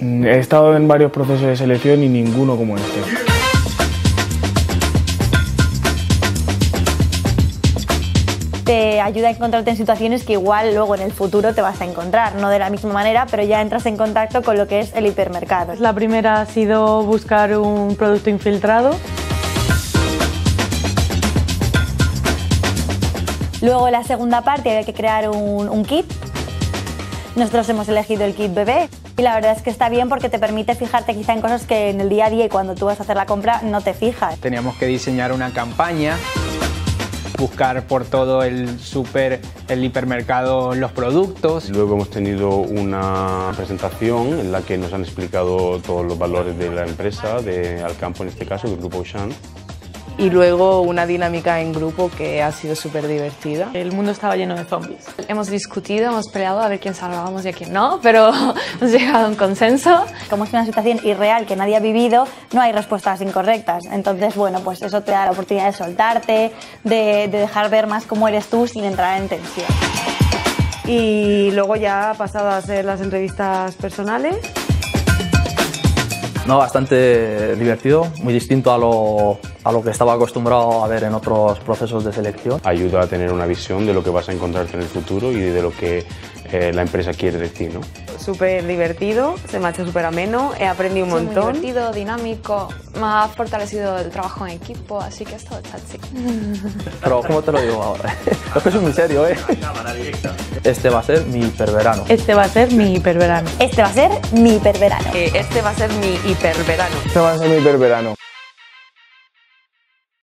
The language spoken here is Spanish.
Mm, He estado en varios procesos de selección y ninguno como este. te ayuda a encontrarte en situaciones que igual luego en el futuro te vas a encontrar, no de la misma manera, pero ya entras en contacto con lo que es el hipermercado. La primera ha sido buscar un producto infiltrado. Luego la segunda parte hay que crear un, un kit. Nosotros hemos elegido el kit bebé y la verdad es que está bien porque te permite fijarte quizá en cosas que en el día a día y cuando tú vas a hacer la compra no te fijas. Teníamos que diseñar una campaña, buscar por todo el super, el hipermercado los productos. Luego hemos tenido una presentación en la que nos han explicado todos los valores de la empresa, de Alcampo en este caso, del Grupo Auchan. Y luego una dinámica en grupo que ha sido súper divertida. El mundo estaba lleno de zombies. Hemos discutido, hemos peleado a ver quién salvábamos y a quién no, pero hemos llegado a un consenso. Como es una situación irreal que nadie ha vivido, no hay respuestas incorrectas. Entonces, bueno, pues eso te da la oportunidad de soltarte, de, de dejar ver más cómo eres tú sin entrar en tensión. Y luego ya ha pasado a ser las entrevistas personales. No, bastante divertido, muy distinto a lo, a lo que estaba acostumbrado a ver en otros procesos de selección. Ayuda a tener una visión de lo que vas a encontrarte en el futuro y de lo que eh, la empresa quiere de ti, ¿no? Súper divertido, se me ha hecho súper ameno, he aprendido un Muy montón. divertido, dinámico, me ha fortalecido el trabajo en equipo, así que esto está chic. Pero, ¿cómo te lo digo ahora? Es que soy muy serio, ¿eh? Este va a ser mi hiperverano. Este va a ser mi hiperverano. Este va a ser mi hiperverano. Eh, Este va a ser mi hiperverano. Este va a ser mi hiperverano.